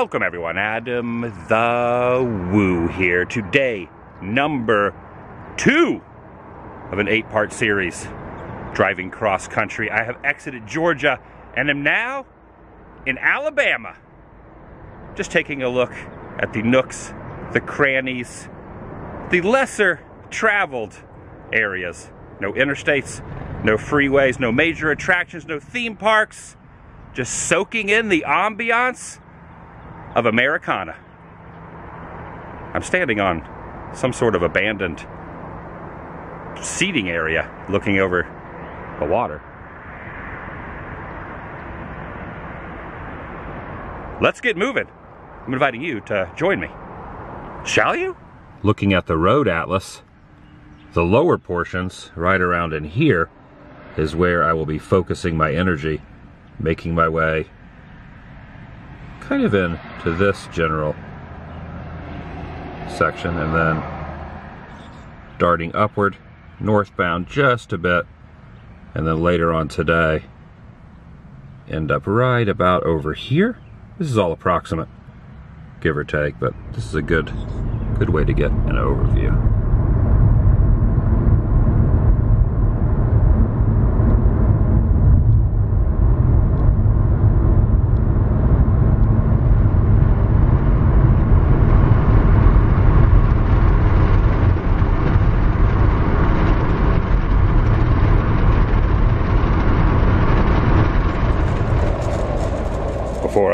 Welcome everyone, Adam the Woo here. Today, number two of an eight-part series, driving cross country. I have exited Georgia and am now in Alabama. Just taking a look at the nooks, the crannies, the lesser traveled areas. No interstates, no freeways, no major attractions, no theme parks. Just soaking in the ambiance of Americana. I'm standing on some sort of abandoned seating area looking over the water. Let's get moving. I'm inviting you to join me. Shall you? Looking at the road atlas, the lower portions, right around in here, is where I will be focusing my energy, making my way kind of in to this general section and then darting upward northbound just a bit and then later on today end up right about over here. This is all approximate give or take but this is a good good way to get an overview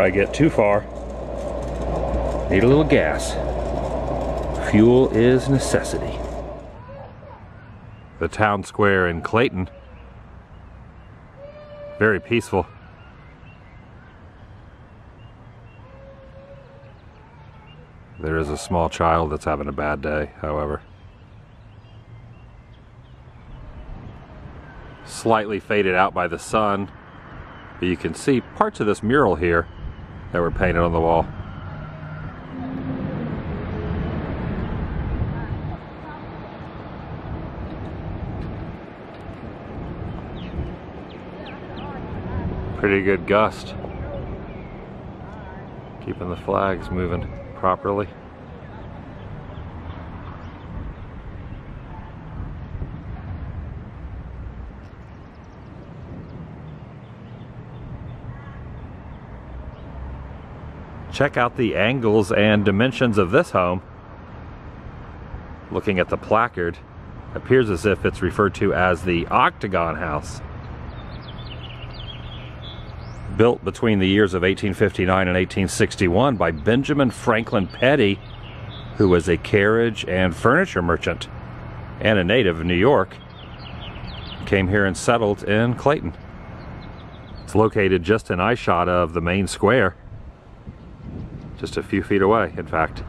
I get too far. Need a little gas. Fuel is necessity. The town square in Clayton. Very peaceful. There is a small child that's having a bad day, however. Slightly faded out by the sun, but you can see parts of this mural here that were painted on the wall. Pretty good gust. Keeping the flags moving properly. Check out the angles and dimensions of this home. Looking at the placard, appears as if it's referred to as the Octagon House. Built between the years of 1859 and 1861 by Benjamin Franklin Petty, who was a carriage and furniture merchant and a native of New York, came here and settled in Clayton. It's located just an eye shot of the main square just a few feet away, in fact.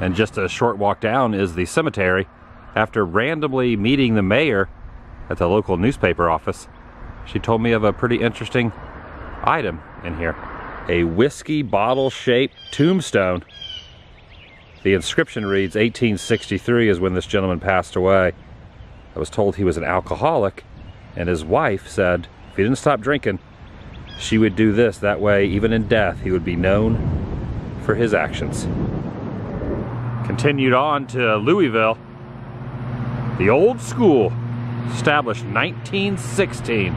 And just a short walk down is the cemetery. After randomly meeting the mayor at the local newspaper office, she told me of a pretty interesting item in here. A whiskey bottle shaped tombstone. The inscription reads 1863 is when this gentleman passed away. I was told he was an alcoholic and his wife said if he didn't stop drinking, she would do this. That way, even in death, he would be known for his actions. Continued on to Louisville. The old school, established 1916.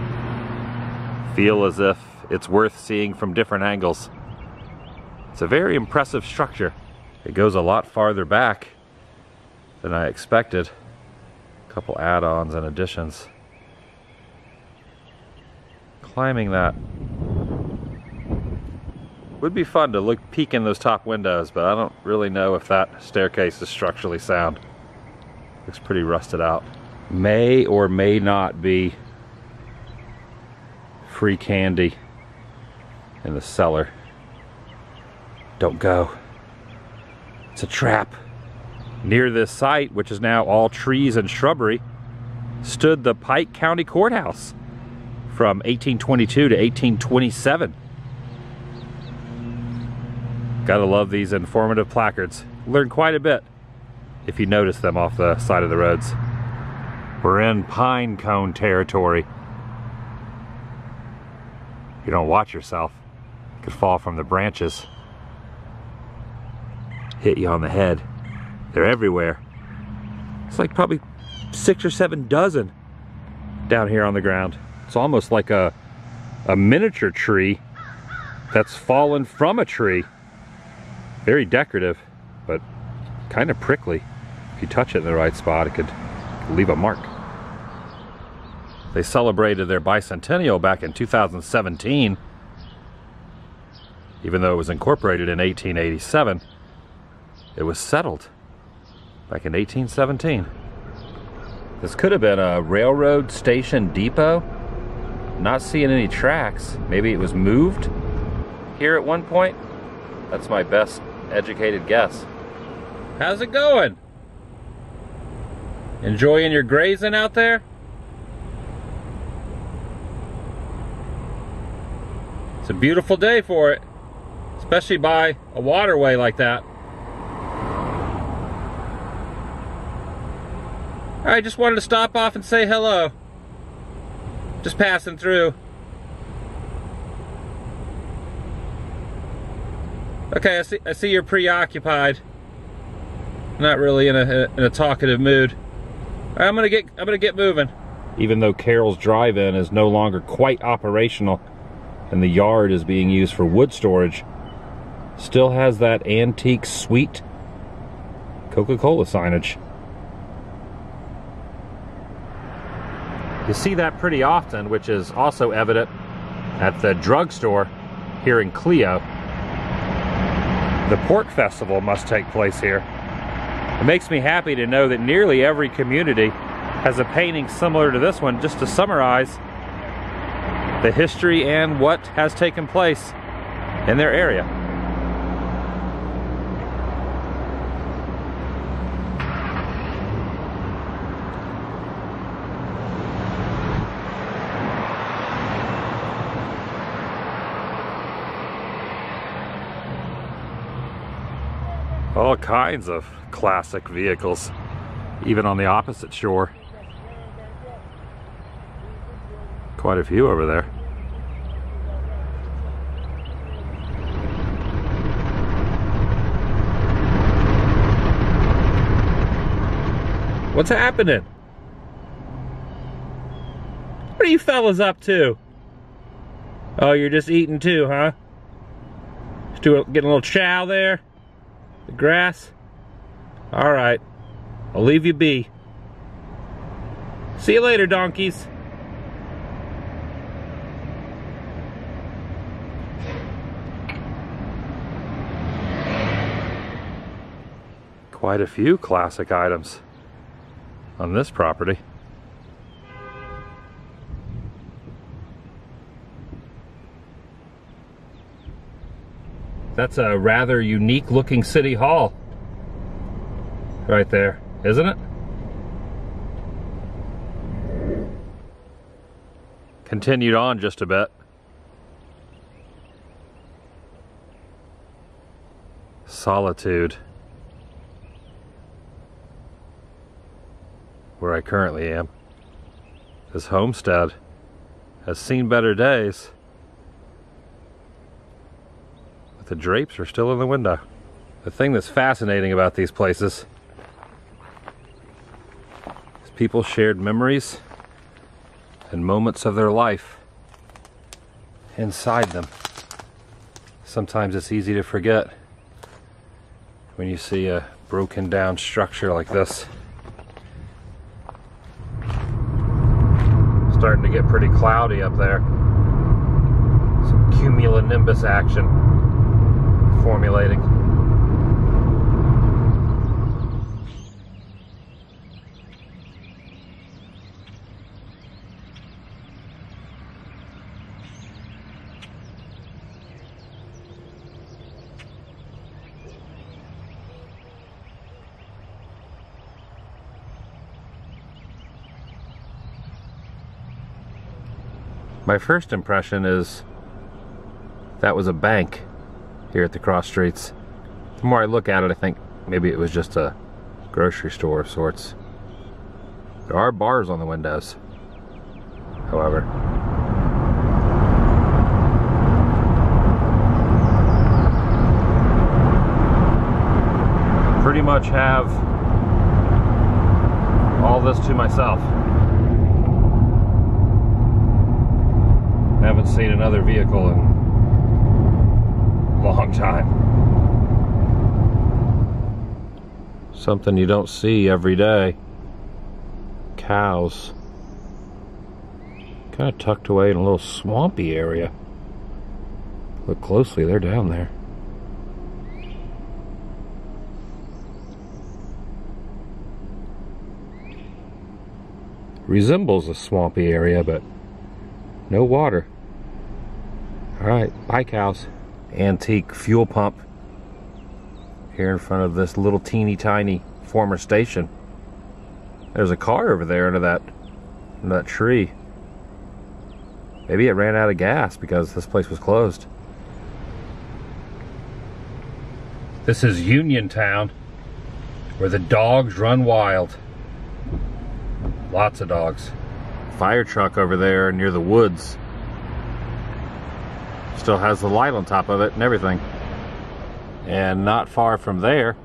Feel as if it's worth seeing from different angles. It's a very impressive structure. It goes a lot farther back than I expected. A couple add-ons and additions. Climbing that would be fun to look peek in those top windows, but I don't really know if that staircase is structurally sound. Looks pretty rusted out. May or may not be free candy in the cellar. Don't go. It's a trap. Near this site, which is now all trees and shrubbery, stood the Pike County Courthouse from 1822 to 1827. Gotta love these informative placards. Learn quite a bit if you notice them off the side of the roads. We're in pine cone territory. You don't watch yourself, you could fall from the branches. hit you on the head. They're everywhere. It's like probably six or seven dozen down here on the ground. It's almost like a, a miniature tree that's fallen from a tree. Very decorative, but kind of prickly. If you touch it in the right spot, it could leave a mark. They celebrated their bicentennial back in 2017, even though it was incorporated in 1887. It was settled back in 1817. This could have been a railroad station depot. Not seeing any tracks. Maybe it was moved here at one point. That's my best educated guess. How's it going? Enjoying your grazing out there? It's a beautiful day for it, especially by a waterway like that. I just wanted to stop off and say hello. Just passing through. Okay, I see, I see you're preoccupied. Not really in a, in a talkative mood. Right, I'm gonna get I'm gonna get moving. Even though Carol's Drive-In is no longer quite operational and the yard is being used for wood storage, still has that antique sweet Coca-Cola signage. You see that pretty often, which is also evident at the drugstore here in Clio. The pork festival must take place here. It makes me happy to know that nearly every community has a painting similar to this one just to summarize the history and what has taken place in their area. All kinds of classic vehicles, even on the opposite shore. Quite a few over there. What's happening? What are you fellas up to? Oh, you're just eating too, huh? Just do a, getting a little chow there? The grass? Alright. I'll leave you be. See you later, donkeys. Quite a few classic items on this property. That's a rather unique looking city hall right there, isn't it? Continued on just a bit. Solitude. Where I currently am. This homestead has seen better days. But the drapes are still in the window. The thing that's fascinating about these places is people shared memories and moments of their life inside them. Sometimes it's easy to forget when you see a broken down structure like this. Starting to get pretty cloudy up there. Some cumulonimbus action formulating. My first impression is that was a bank here at the cross streets. The more I look at it, I think maybe it was just a grocery store of sorts. There are bars on the windows, however. Pretty much have all this to myself. Haven't seen another vehicle in long time. Something you don't see every day. Cows. Kind of tucked away in a little swampy area. Look closely, they're down there. Resembles a swampy area, but no water. Alright, bye cows. Antique fuel pump here in front of this little teeny tiny former station. There's a car over there under that, under that tree. Maybe it ran out of gas because this place was closed. This is Uniontown, where the dogs run wild. Lots of dogs. Fire truck over there near the woods. Still has the light on top of it and everything. And not far from there,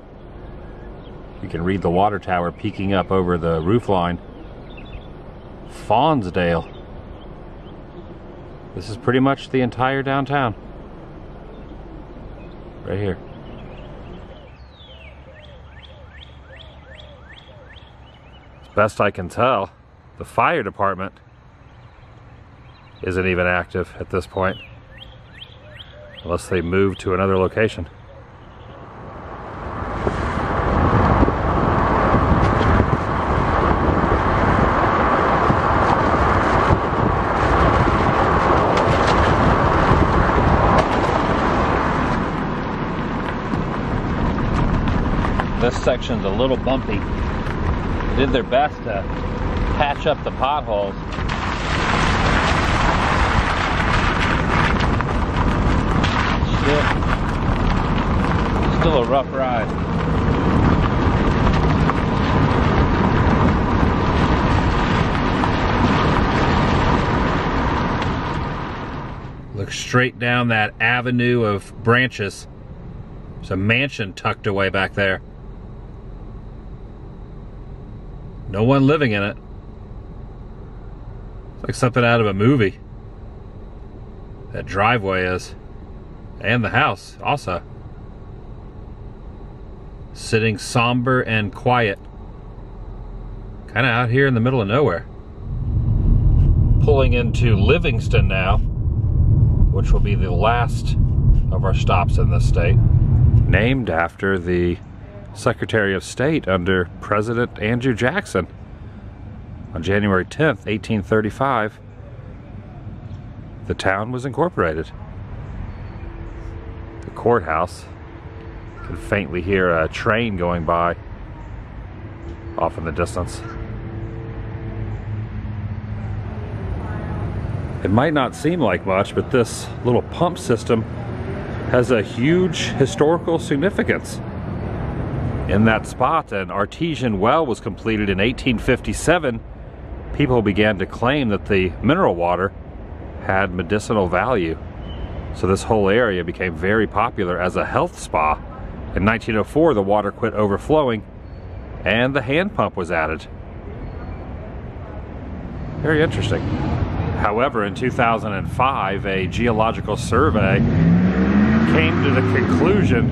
you can read the water tower peeking up over the roof line. Faunsdale. This is pretty much the entire downtown. Right here. As best I can tell, the fire department isn't even active at this point. Unless they move to another location. This section's a little bumpy. They did their best to patch up the potholes. Still, still a rough ride. Look straight down that avenue of branches. There's a mansion tucked away back there. No one living in it. It's like something out of a movie. That driveway is. And the house, also. Sitting somber and quiet. Kind of out here in the middle of nowhere. Pulling into Livingston now, which will be the last of our stops in this state. Named after the Secretary of State under President Andrew Jackson on January 10th, 1835. The town was incorporated. The courthouse. You can faintly hear a train going by off in the distance. It might not seem like much, but this little pump system has a huge historical significance in that spot. An artesian well was completed in 1857. People began to claim that the mineral water had medicinal value. So this whole area became very popular as a health spa. In 1904, the water quit overflowing and the hand pump was added. Very interesting. However, in 2005, a geological survey came to the conclusion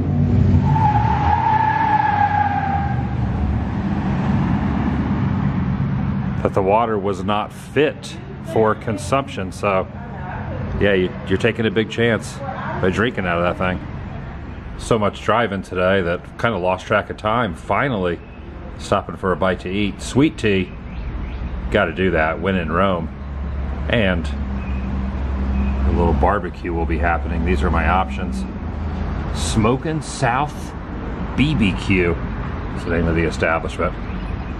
that the water was not fit for consumption. So, yeah, you, are taking a big chance by drinking out of that thing. So much driving today that kind of lost track of time. Finally, stopping for a bite to eat. Sweet tea, got to do that when in Rome. And a little barbecue will be happening. These are my options. Smoking South BBQ is the name of the establishment.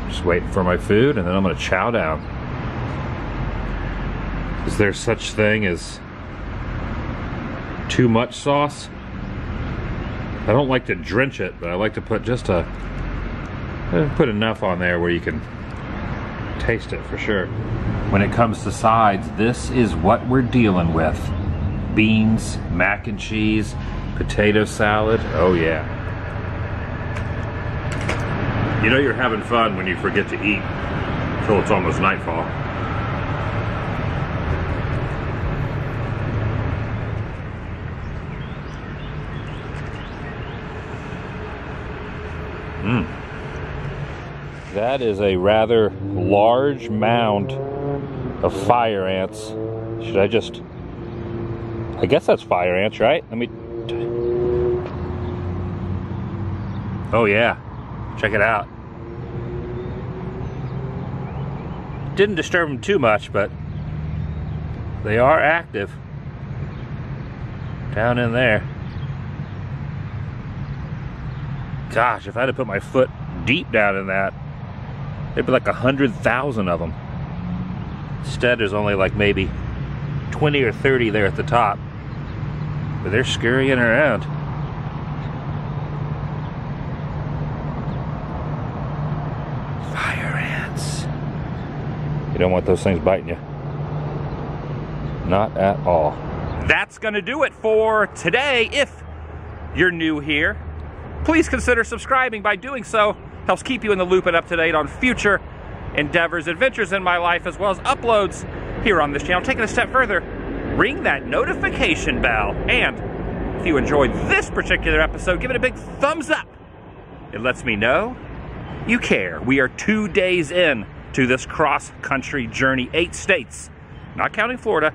Just waiting for my food and then I'm gonna chow down. Is there such thing as too much sauce? I don't like to drench it, but I like to put just a, eh, put enough on there where you can taste it for sure. When it comes to sides, this is what we're dealing with. Beans, mac and cheese, potato salad, oh yeah. You know you're having fun when you forget to eat until it's almost nightfall. Mm. That is a rather large mound of fire ants. Should I just... I guess that's fire ants, right? Let me... Oh yeah, check it out. Didn't disturb them too much, but they are active down in there. Gosh, if I had to put my foot deep down in that, there'd be like a hundred thousand of them. Instead, there's only like maybe 20 or 30 there at the top. But they're scurrying around. Fire ants. You don't want those things biting you. Not at all. That's going to do it for today. If you're new here, please consider subscribing by doing so. Helps keep you in the loop and up to date on future endeavors, adventures in my life, as well as uploads here on this channel. Taking a step further, ring that notification bell. And if you enjoyed this particular episode, give it a big thumbs up. It lets me know you care. We are two days in to this cross-country journey, eight states, not counting Florida,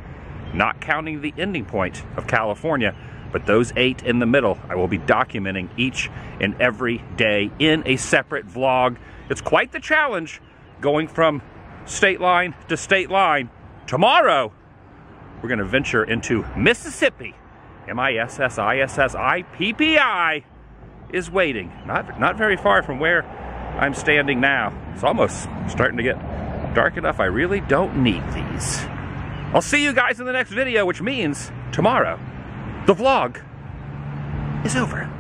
not counting the ending point of California, but those eight in the middle, I will be documenting each and every day in a separate vlog. It's quite the challenge, going from state line to state line. Tomorrow, we're to venture into Mississippi. M-I-S-S-I-S-S-I-P-P-I is waiting. Not, not very far from where I'm standing now. It's almost starting to get dark enough. I really don't need these. I'll see you guys in the next video, which means tomorrow, the vlog is over.